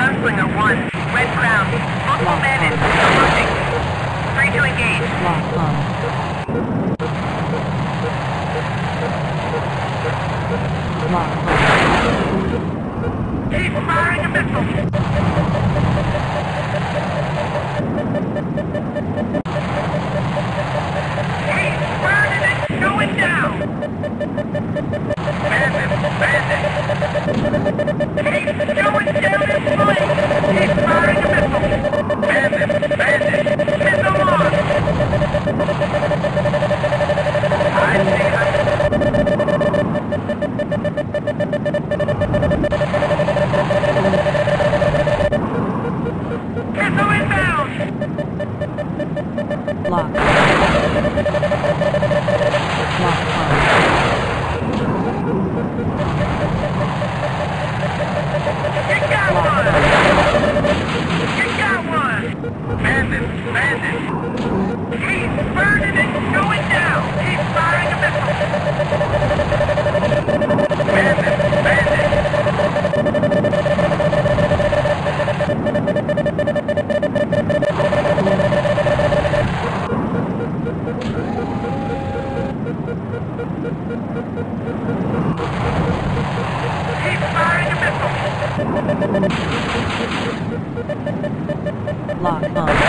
Gunslinger 1, Red Crown, multiple bandits, approaching. Free to engage. Lock on. Firing a missile! He's burning it! Going down! Lock on.